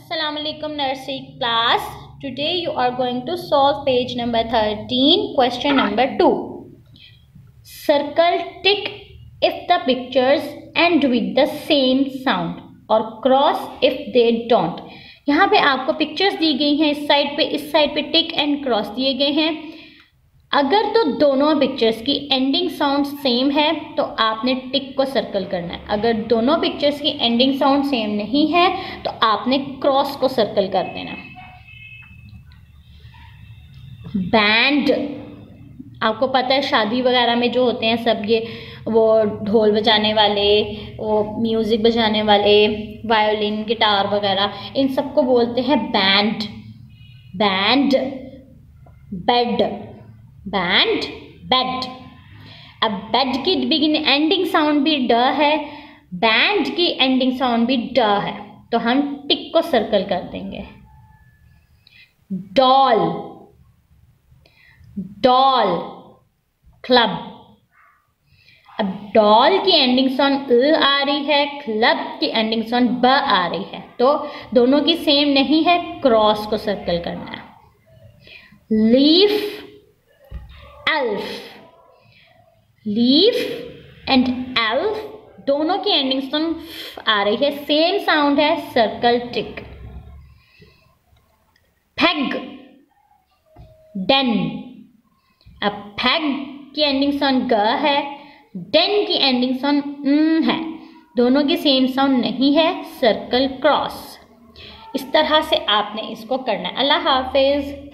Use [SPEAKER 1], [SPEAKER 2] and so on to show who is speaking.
[SPEAKER 1] असलकम nursery class today you are going to solve page number thirteen question number two circle tick if the pictures end with the same sound और cross if they don't यहाँ पे आपको pictures दी गई हैं, इस side पे, इस साइड पे टिक एंड क्रॉस दिए गए हैं। अगर तो दोनों पिक्चर्स की एंडिंग साउंड सेम है तो आपने टिक को सर्कल करना है। अगर दोनों पिक्चर्स की एंडिंग साउंड सेम नहीं है तो आपने क्रॉस को सर्कल कर देना। बैंड आपको पता है, शादी वगैरह में जो होते हैं सब ये, वो ढोल बजाने वाले, वो म्यूज़िक बजाने वाले वायोलिन गिटार वगैरह, इन सबको बोलते हैं band band bed band bed अब बेड की बिगिन एंडिंग साउंड भी ड है बैंड की एंडिंग साउंड भी ड है तो हम टिक को सर्कल कर देंगे. डॉल डॉल क्लब अब डॉल की एंडिंग सॉन साउंड आ रही है क्लब की एंडिंग साउंड ब आ रही है. तो दोनों की सेम नहीं है क्रॉस को सर्कल करना है. Leaf elf leaf and elf दोनों की एंडिंग साउंड आ रही है। सेम साउंड है सर्कल टिक फैग डेन अब फैग की एंडिंग साउंड ग है डेन की एंडिंग साउंड है। दोनों की सेम साउंड नहीं है सर्कल क्रॉस इस तरह से आपने इसको करना है। अल्लाह हाफिज़।